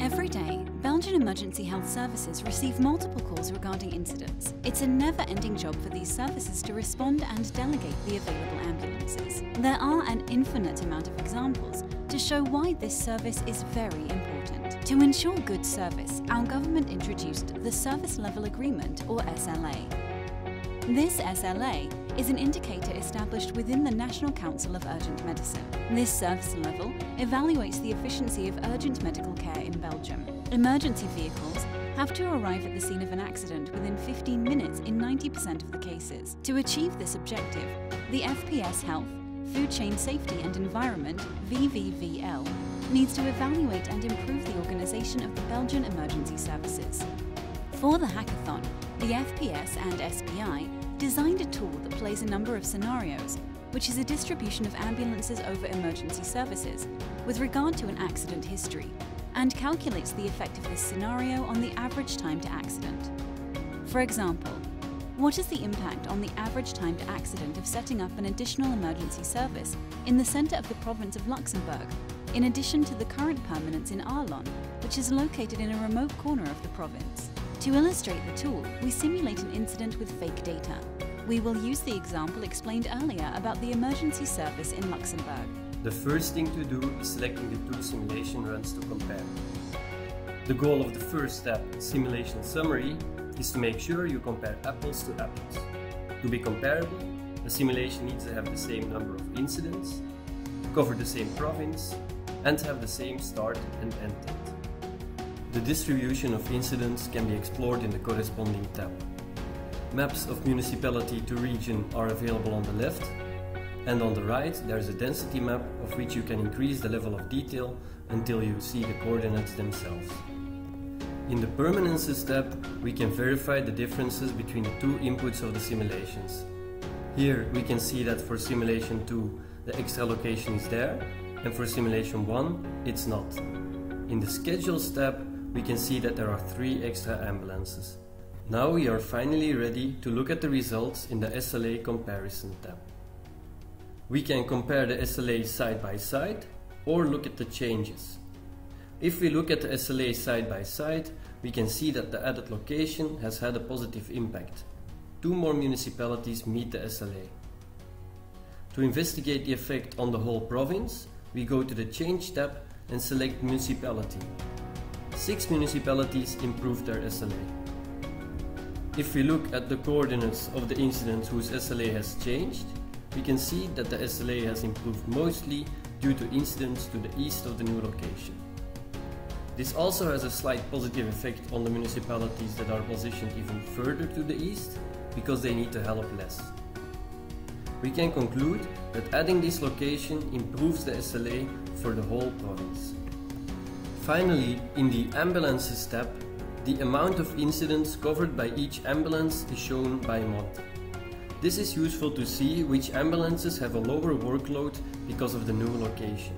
Every day, Belgian emergency health services receive multiple calls regarding incidents. It's a never ending job for these services to respond and delegate the available ambulances. There are an infinite amount of examples to show why this service is very important. To ensure good service, our government introduced the Service Level Agreement, or SLA. This SLA is an indicator established within the National Council of Urgent Medicine. This service level evaluates the efficiency of urgent medical care in Belgium. Emergency vehicles have to arrive at the scene of an accident within 15 minutes in 90% of the cases. To achieve this objective, the FPS Health, Food Chain Safety and Environment, VVVL, needs to evaluate and improve the organisation of the Belgian emergency services. For the hackathon, the FPS and SBI designed a tool that plays a number of scenarios, which is a distribution of ambulances over emergency services with regard to an accident history, and calculates the effect of this scenario on the average time to accident. For example, what is the impact on the average time to accident of setting up an additional emergency service in the centre of the province of Luxembourg, in addition to the current permanence in Arlon, which is located in a remote corner of the province? To illustrate the tool, we simulate an incident with fake data. We will use the example explained earlier about the emergency service in Luxembourg. The first thing to do is selecting the two simulation runs to compare. The goal of the first step, simulation summary, is to make sure you compare apples to apples. To be comparable, the simulation needs to have the same number of incidents, cover the same province, and have the same start and end date. The distribution of incidents can be explored in the corresponding tab. Maps of municipality to region are available on the left, and on the right there is a density map of which you can increase the level of detail until you see the coordinates themselves. In the Permanences tab, we can verify the differences between the two inputs of the simulations. Here we can see that for simulation 2 the extra location is there, and for simulation 1 it's not. In the Schedules tab, we can see that there are three extra ambulances. Now we are finally ready to look at the results in the SLA comparison tab. We can compare the SLA side by side or look at the changes. If we look at the SLA side by side, we can see that the added location has had a positive impact. Two more municipalities meet the SLA. To investigate the effect on the whole province, we go to the Change tab and select Municipality. Six municipalities improved their SLA. If we look at the coordinates of the incidents whose SLA has changed, we can see that the SLA has improved mostly due to incidents to the east of the new location. This also has a slight positive effect on the municipalities that are positioned even further to the east, because they need to help less. We can conclude that adding this location improves the SLA for the whole province. Finally, in the Ambulances tab, the amount of incidents covered by each ambulance is shown by month. This is useful to see which ambulances have a lower workload because of the new location.